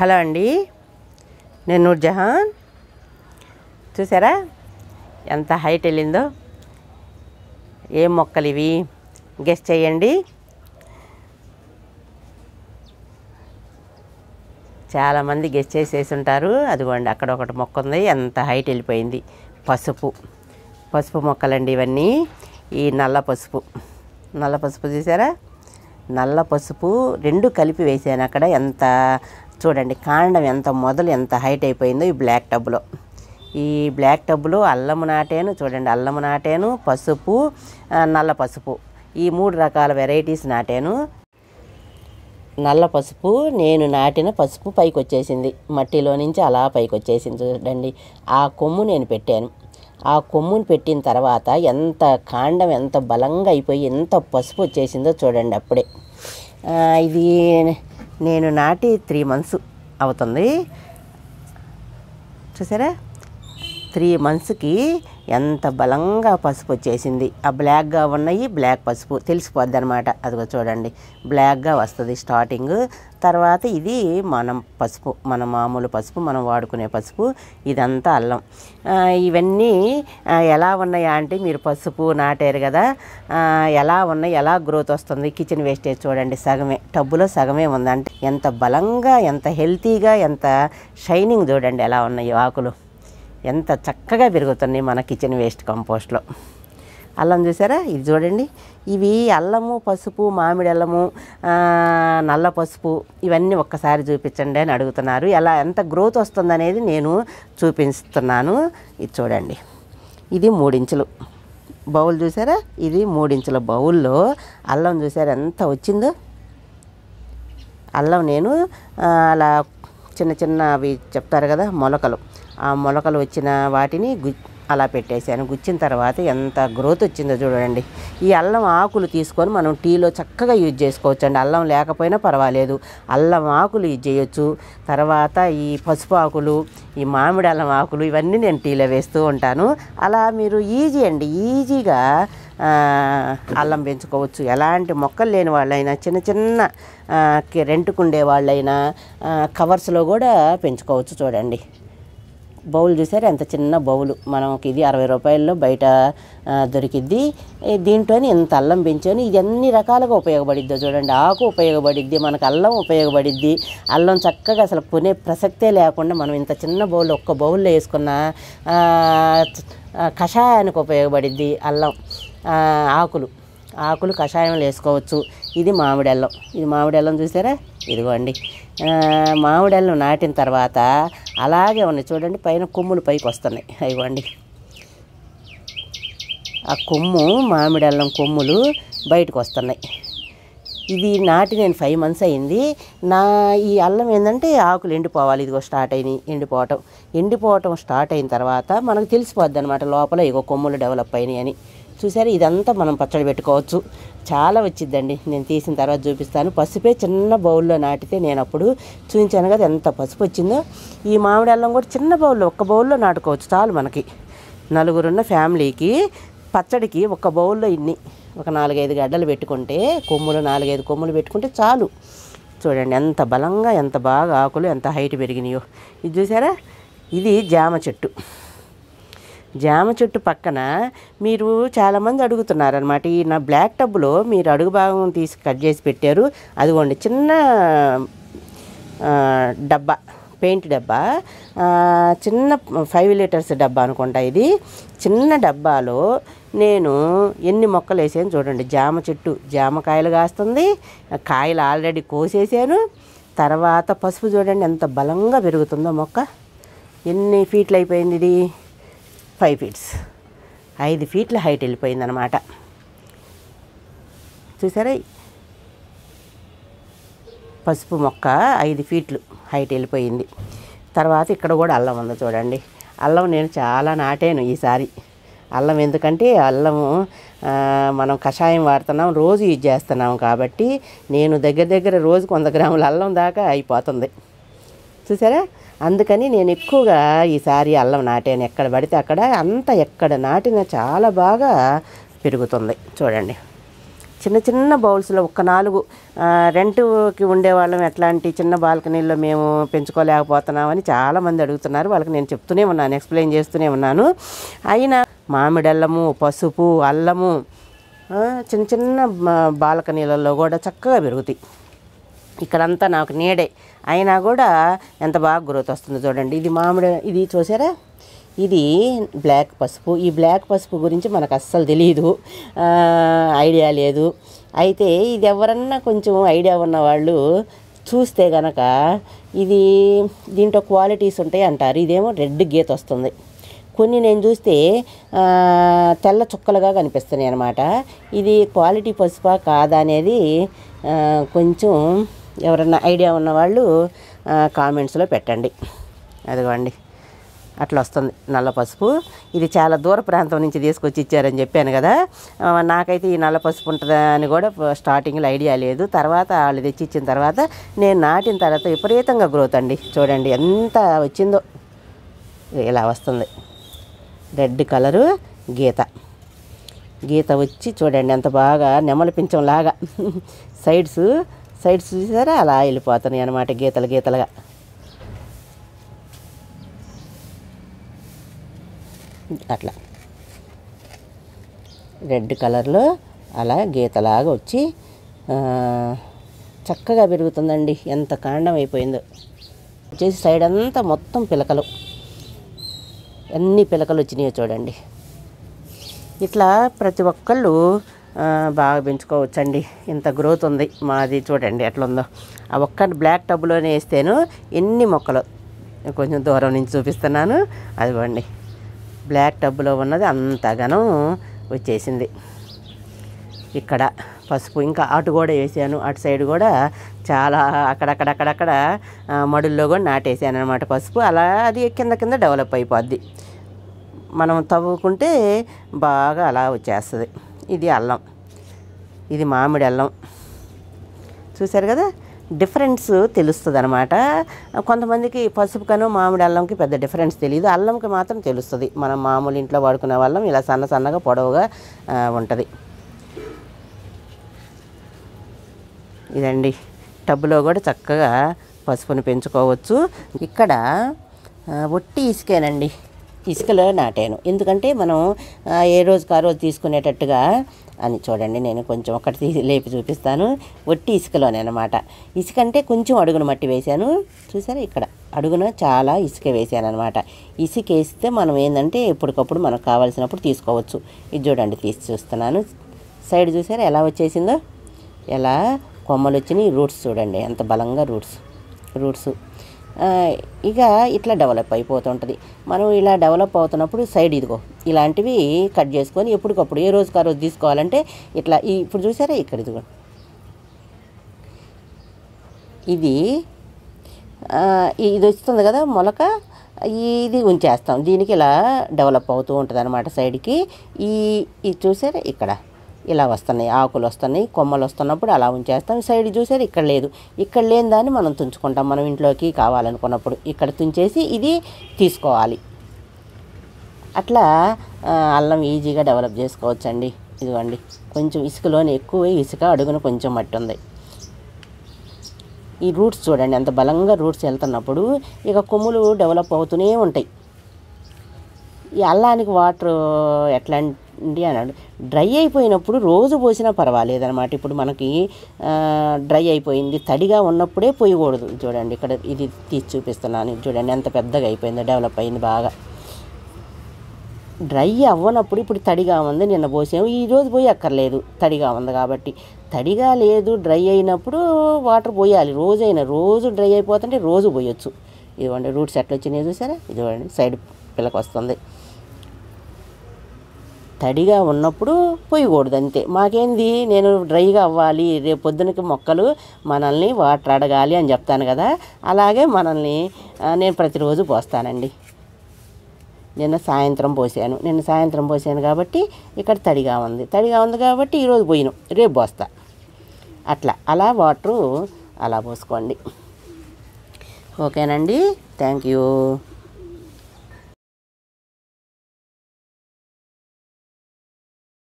Hello అండి నేను నూర్జహాన్ చూసారా? ఎంత హైట్ వెళ్ళిందో. ఏం మొక్కలు ఇవి? గెస్ట్ చేయండి. చాలామంది గెస్ట్ చేసేసి ఉంటారు. అదిగోండి అక్కడ ఒకటి మొక్క ఉంది. ఎంత హైట్ వెళ్ళిపోయింది. పసుపు. పసుపు మొక్కలండి ఇవన్నీ. ఈ నల్ల పసుపు. నల్ల పసుపు చూసారా? నల్ల పసుపు రెండు కలిపి వేసాను అక్కడ. ఎంత చూడండి కాండం ఎంత మొదలు ఎంత హైట్ అయిపోయిందో ఈ బ్లాక్ టబ్లో. ఈ బ్లాక్ టబ్లో అల్లము నాటాను చూడండి అల్లము నాటాను పసుపు నల్ల పసుపు. ఈ మూడు రకాల వెరైటీస్ నాటాను. నల్ల పసుపు నేను నాటిన పసుపు పైకి వచ్చేసింది మట్టిలో నుంచి అలా పైకి వచ్చేసింది చూడండి. ఆ కొమ్ము నేను పెట్టాను. ఆ కొమ్మును పెట్టిన తర్వాత ఎంత కాండం ఎంత బలంగా అయిపోయి ఎంత పసుపు వచ్చేసిందో చూడండి అప్పుడే. ఇది నేను నాటి త్రీ మంత్స్ అవుతుంది. చూసారా? త్రీ మంత్స్కి ఎంత బలంగా పసుపు వచ్చేసింది. ఆ బ్లాక్గా ఉన్నాయి బ్లాక్ పసుపు తెలిసిపోద్ది అనమాట అదిగో చూడండి. బ్లాక్గా వస్తుంది స్టార్టింగ్. తర్వాత ఇది మనం పసుపు మన మామూలు పసుపు మనం వాడుకునే పసుపు ఇదంతా అల్లం. ఇవన్నీ ఎలా ఉన్నాయా అంటే మీరు పసుపు నాటారు కదా ఎలా ఉన్నాయి ఎలా గ్రోత్ వస్తుంది కిచెన్ వేస్టేజ్ చూడండి. సగమే టబ్బులో సగమే ఉందంటే ఎంత బలంగా ఎంత హెల్తీగా ఎంత షైనింగ్ చూడండి ఎలా ఉన్నాయి ఆకులు. ఎంత చక్కగా పెరుగుతున్నాయి మన కిచెన్ వేస్ట్ కంపోస్ట్లో. అల్లం చూసారా? ఇది చూడండి. ఇవి అల్లము పసుపు మామిడి అల్లము నల్ల పసుపు ఇవన్నీ ఒక్కసారి చూపించండి అని అడుగుతున్నారు. ఎలా ఎంత గ్రోత్ వస్తుందనేది నేను చూపిస్తున్నాను. ఇది చూడండి. ఇది మూడించులు. బౌల్ చూసారా? ఇది మూడించుల బౌల్లో అల్లం చూసారా? ఎంత వచ్చిందో? అల్లం నేను అలా చిన్న చిన్న అవి చెప్తారు కదా మొలకలు. ఆ మొలకలు వచ్చిన వాటిని గు అలా పెట్టేశాను. గుచ్చిన తర్వాత ఎంత గ్రోత్ వచ్చిందో చూడండి. ఈ అల్లం ఆకులు తీసుకొని మనం టీలో చక్కగా యూజ్ చేసుకోవచ్చు అండి అల్లం లేకపోయినా పర్వాలేదు. అల్లం ఆకులు యూజ్ చేయొచ్చు. తర్వాత ఈ పసుపు ఆకులు ఈ మామిడి అల్లం ఆకులు ఇవన్నీ నేను టీలో వేస్తూ ఉంటాను. అలా మీరు ఈజీ అండి. ఈజీగా అల్లం పెంచుకోవచ్చు. ఎలాంటి మొక్కలు లేని వాళ్ళైనా చిన్న చిన్న రెంట్కుండే వాళ్ళైనా కవర్స్లో కూడా పెంచుకోవచ్చు చూడండి. బౌల్ చూసారు? ఎంత చిన్న బౌలు. మనకి ఇది అరవై రూపాయల్లో బయట దొరికిద్ది. దీంట్లోని ఇంత అల్లం పెంచాను ఇది అన్ని రకాలుగా ఉపయోగపడిద్ది చూడండి. ఆకు ఉపయోగపడిద్ది మనకు అల్లం ఉపయోగపడిద్ది. అల్లం చక్కగా అసలు కొనే ప్రసక్తే లేకుండా మనం ఇంత చిన్న బౌల్ ఒక్క బౌల్లో వేసుకున్న కషాయానికి ఉపయోగపడిద్ది అల్లం ఆకులు. ఆకులు కషాయంలో వేసుకోవచ్చు. ఇది మామిడి అల్లం. ఇది మామిడి అల్లం చూసారా? ఇదిగోండి. మామిడలను నాటిన తర్వాత అలాగే ఉన్నాయి. చూడండి పైన కొమ్ములు పైకి వస్తున్నాయి. ఇదిగోండి ఆ కొమ్ము మామిడల్లం కొమ్ములు బయటకు వస్తున్నాయి. ఇది నాటి నేను ఫైవ్ మంత్స్ అయింది. నా ఈ అల్లం ఏంటంటే ఆకులు ఎండిపోవాలి. ఇదిగో స్టార్ట్ అయినాయి ఎండిపోవటం. ఎండిపోవటం స్టార్ట్ అయిన తర్వాత మనకు తెలిసిపోద్ది అనమాట లోపల ఇగో కొమ్ములు డెవలప్ అయినాయి అని. చూసారా? ఇదంతా మనం పచ్చడి పెట్టుకోవచ్చు. చాలా వచ్చిద్దండి. నేను తీసిన తర్వాత చూపిస్తాను. పసుపే చిన్న బౌల్లో నాటితే నేను అప్పుడు చూపించాను కదా ఎంత పసుపు వచ్చిందో. ఈ మామిడి అల్లం కూడా చిన్న బౌల్లో ఒక్క బౌల్లో నాటుకోవచ్చు చాలు మనకి. నలుగురున్న ఫ్యామిలీకి పచ్చడికి ఒక బౌల్లో ఇన్ని. ఒక నాలుగైదు గడ్డలు పెట్టుకుంటే కొమ్ములు నాలుగైదు కొమ్ములు పెట్టుకుంటే చాలు. చూడండి ఎంత బలంగా ఎంత బాగా ఆకులు ఎంత హైట్ పెరిగినాయో. ఇది చూసారా? ఇది జామ చెట్టు. జామ చెట్టు పక్కన మీరు చాలామంది అడుగుతున్నారనమాట ఈ నా బ్లాక్ టబ్లో మీరు అడుగు భాగం తీసి కట్ చేసి పెట్టారు. అదిగోండి చిన్న డబ్బా పెయింట్ డబ్బా. చిన్న ఫైవ్ లీటర్స్ డబ్బా అనుకుంటా ఇది. చిన్న డబ్బాలో నేను ఎన్ని మొక్కలు వేసాను చూడండి. జామ చెట్టు జామకాయలు కాస్తుంది. కాయలు ఆల్రెడీ కోసేసాను. తర్వాత పసుపు చూడండి ఎంత బలంగా పెరుగుతుందో మొక్క. ఎన్ని ఫీట్లు అయిపోయింది ఇది? Five feets. ఐదు ఫీట్ల హైట్ వెళ్ళిపోయింది అనమాట చూసారా? పసుపు మొక్క ఐదు ఫీట్లు హైట్ వెళ్ళిపోయింది. తర్వాత ఇక్కడ కూడా అల్లం ఉంది చూడండి. అల్లం నేను చాలా నాటాను ఈసారి. అల్లం ఎందుకంటే అల్లము మనం కషాయం వాడుతున్నాం రోజు యూజ్ చేస్తున్నాం కాబట్టి నేను దగ్గర దగ్గర రోజుకు వంద గ్రాముల అల్లం దాకా అయిపోతుంది. చూసారా? అందుకని నేను ఎక్కువగా ఈసారి అల్లం నాటాను. ఎక్కడ పడితే అక్కడ. అంత ఎక్కడ నాటినా చాలా బాగా పెరుగుతుంది. చూడండి. చిన్న చిన్న బౌల్స్లో ఒక నాలుగు రెంట్కి ఉండేవాళ్ళం. ఎట్లాంటి చిన్న బాల్కనీల్లో మేము పెంచుకోలేకపోతున్నామని చాలామంది అడుగుతున్నారు. వాళ్ళకి నేను చెప్తూనే ఉన్నాను ఎక్స్ప్లెయిన్ చేస్తూనే ఉన్నాను. అయినా మామిడి అల్లము పసుపు అల్లము చిన్న చిన్న బాల్కనీలలో కూడా చక్కగా పెరుగుతాయి. ఇక్కడంతా నాకు నీడే. అయినా కూడా ఎంత బాగా గ్రోత్ వస్తుందో చూడండి. ఇది మామిడి ఇది చూసారా? ఇది బ్లాక్ పసుపు. ఈ బ్లాక్ పసుపు గురించి మనకు అస్సలు తెలియదు ఐడియా లేదు. అయితే ఇది ఎవరన్నా కొంచెం ఐడియా ఉన్నవాళ్ళు చూస్తే గనక ఇది దీంట్లో క్వాలిటీస్ ఉంటాయి అంటారు. ఇదేమో రెడ్ గీత వస్తుంది. కొన్ని నేను చూస్తే తెల్ల చుక్కలుగా కనిపిస్తున్నాయి అనమాట ఇది క్వాలిటీ పసుపా కాదా అనేది కొంచెం ఎవరన్నా ఐడియా ఉన్నవాళ్ళు కామెంట్స్లో పెట్టండి. అదిగోండి. అట్లా వస్తుంది నల్ల పసుపు. ఇది చాలా దూర ప్రాంతం నుంచి తీసుకొచ్చి ఇచ్చారని చెప్పాను కదా. నాకైతే ఈ నల్ల పసుపు ఉంటుందా అని కూడా స్టార్టింగ్లో ఐడియా లేదు. తర్వాత వాళ్ళు తెచ్చి ఇచ్చిన తర్వాత నేను నాటిన తర్వాత విపరీతంగా గ్రోత్ అండి. చూడండి ఎంత వచ్చిందో. ఇలా వస్తుంది. రెడ్ కలరు గీత. గీత వచ్చి చూడండి ఎంత బాగా నెమలి పించంలాగా. సైడ్స్ సైడ్స్ చూసారా? అలా వెళ్ళిపోతున్నాయి అనమాట గీతలు గీతలుగా. అట్లా. రెడ్ కలర్లో అలా గీతలాగా వచ్చి చక్కగా పెరుగుతుందండి. ఎంత కాండం అయిపోయిందో. వచ్చేసి సైడ్ అంతా మొత్తం పిలకలు. అన్ని పిలకలు వచ్చినాయో చూడండి. ఇట్లా ప్రతి ఒక్కళ్ళు బాగా పెంచుకోవచ్చండి. ఇంత గ్రోత్ ఉంది మాది చూడండి ఎట్లుందో. ఆ ఒక్క బ్లాక్ టబ్లోనే వేస్తేను ఎన్ని మొక్కలు? కొంచెం దూరం నుంచి చూపిస్తున్నాను. అదిగోండి. బ్లాక్ టబ్లో ఉన్నది అంతగానం వచ్చేసింది. ఇక్కడ పసుపు ఇంకా అటు కూడా వేసాను. అటు సైడ్ కూడా చాలా అక్కడక్కడక్కడక్కడ మడుల్లో కూడా నాటేసాను అనమాట పసుపు. అలా అది కింద కింద డెవలప్ అయిపోద్ది. మనం తవ్వుకుంటే బాగా అలా వచ్చేస్తుంది. ఇది అల్లం. ఇది మామిడి అల్లం. చూశారు కదా? డిఫరెన్స్ తెలుస్తుంది అనమాట కొంతమందికి పసుపు కను మామిడి అల్లంకి పెద్ద డిఫరెన్స్ తెలియదు అల్లంకి మాత్రం తెలుస్తుంది. మనం మామూలు ఇంట్లో వాడుకునే వాళ్ళం ఇలా సన్న సన్నగా పొడవుగా ఉంటుంది. ఇదండి. టబ్బులో కూడా చక్కగా పసుపుని పెంచుకోవచ్చు. ఇక్కడ ఒట్టి ఇసుకేనండి. ఇసుకలో నాటాను. ఎందుకంటే మనం ఏ రోజుకు ఆ రోజు తీసుకునేటట్టుగా అని చూడండి నేను కొంచెం ఒకటి తీసి లేపి చూపిస్తాను. ఒట్టి ఇసుకలోనే అనమాట ఇసుక అంటే కొంచెం అడుగున మట్టి వేశాను. చూసారా ఇక్కడ? అడుగున చాలా ఇసుక వేసాను అనమాట ఇసుక వేస్తే మనం ఏంటంటే ఎప్పటికప్పుడు మనకు కావాల్సినప్పుడు తీసుకోవచ్చు. ఇది చూడండి తీసి చూస్తున్నాను. సైడ్ చూసారా ఎలా వచ్చేసిందో? ఎలా కొమ్మలు వచ్చినాయి రూట్స్ చూడండి. ఎంత బలంగా రూట్స్ రూట్స్. ఇక ఇట్లా డెవలప్ అయిపోతుంటుంది. మనం ఇలా డెవలప్ అవుతున్నప్పుడు సైడ్ ఇదిగో ఇలాంటివి కట్ చేసుకొని ఎప్పటికప్పుడు ఏ రోజుకి ఆ రోజు తీసుకోవాలంటే ఇట్లా ఇప్పుడు చూసారా ఇక్కడ ఇదిగో. ఇది ఇది వస్తుంది కదా మొలక ఇది ఉంచేస్తాం. దీనికి ఇలా డెవలప్ అవుతూ ఉంటుంది అనమాట సైడ్కి. ఈ ఇది చూసారా ఇక్కడ? ఇలా వస్తున్నాయి ఆకులు వస్తున్నాయి కొమ్మలు వస్తున్నప్పుడు అలా ఉంచేస్తాం. సైడ్ చూసారు ఇక్కడ లేదు. ఇక్కడ లేని దాన్ని మనం తుంచుకుంటాం. మనం ఇంట్లోకి కావాలనుకున్నప్పుడు ఇక్కడ తుంచేసి ఇది తీసుకోవాలి. అట్లా అల్లం ఈజీగా డెవలప్ చేసుకోవచ్చండి. ఇదిగోండి కొంచెం ఇసుకలోనే ఎక్కువ ఇసుక అడుగున కొంచెం మట్టి ఉంది. ఈ రూట్స్ చూడండి ఎంత బలంగా రూట్స్ వెళ్తున్నప్పుడు ఇక కొమ్ములు డెవలప్ అవుతూనే ఉంటాయి. ఈ అల్లానికి వాటర్ ఎట్లాంటి అన్నాడు డ్రై అయిపోయినప్పుడు రోజు పోసినా పర్వాలేదు అనమాట ఇప్పుడు మనకి డ్రై అయిపోయింది తడిగా ఉన్నప్పుడే పోయకూడదు. చూడండి ఇక్కడ ఇది తీసి చూపిస్తున్నాను. చూడండి ఎంత పెద్దగా అయిపోయిందో డెవలప్ అయింది బాగా. డ్రై అవ్వనప్పుడు ఇప్పుడు తడిగా ఉంది నిన్న పోసాము. ఈ రోజు పోయి అక్కర్లేదు తడిగా ఉంది కాబట్టి. తడిగా లేదు డ్రై అయినప్పుడు వాటర్ పోయాలి. రోజైనా రోజు డ్రై అయిపోతుంటే రోజు పోయొచ్చు. ఇదిగోండి రూట్స్ ఎట్లా వచ్చినాయి చూసారా? ఇదిగోండి సైడ్ పిల్లకి వస్తుంది తడిగా ఉన్నప్పుడు పొయ్యకూడదు అంతే. మాకేంది? నేను డ్రైగా అవ్వాలి. రేపు పొద్దునకి మొక్కలు మనల్ని వాటర్ అడగాలి అని చెప్తాను కదా. అలాగే మనల్ని నేను ప్రతిరోజు పోస్తానండి. నిన్న సాయంత్రం పోసాను. నిన్న సాయంత్రం పోసాను కాబట్టి ఇక్కడ తడిగా ఉంది. తడిగా ఉంది కాబట్టి ఈరోజు పోయినాం. రేపు పోస్తా. అట్లా. అలా వాటరు అలా పోసుకోండి. ఓకేనండి. Thank you.